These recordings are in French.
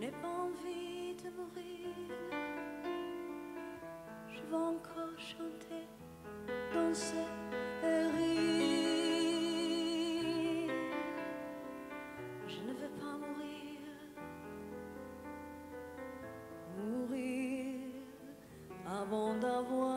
Je n'ai pas envie de mourir. Je vais encore chanter, danser et rire. Je ne veux pas mourir. Mourir avant d'avoir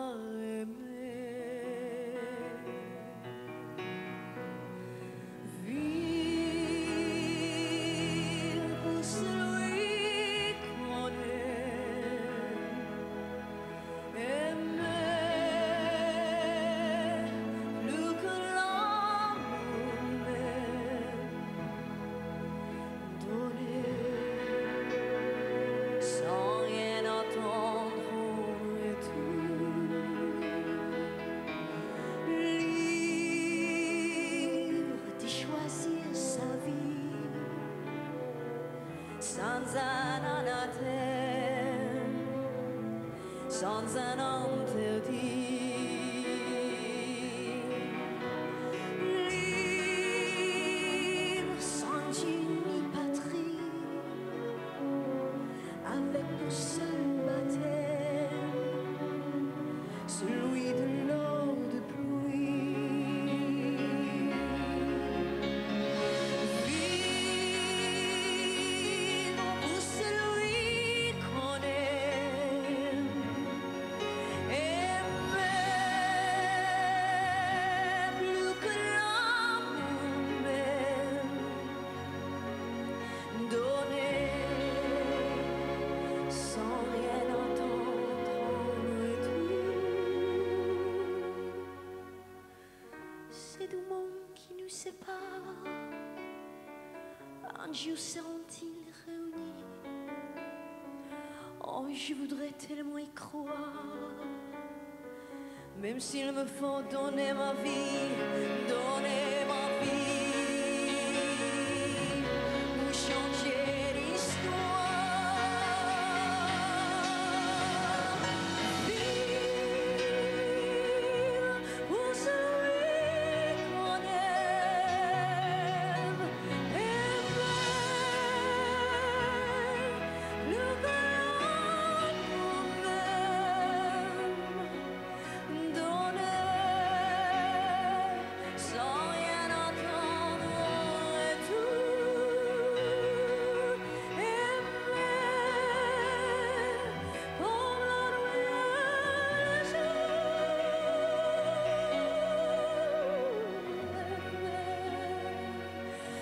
sans un anathème, sans un interdit. Jour seront-ils réunis Oh, je voudrais tellement y croire. Même s'il me faut donner ma vie, donner ma vie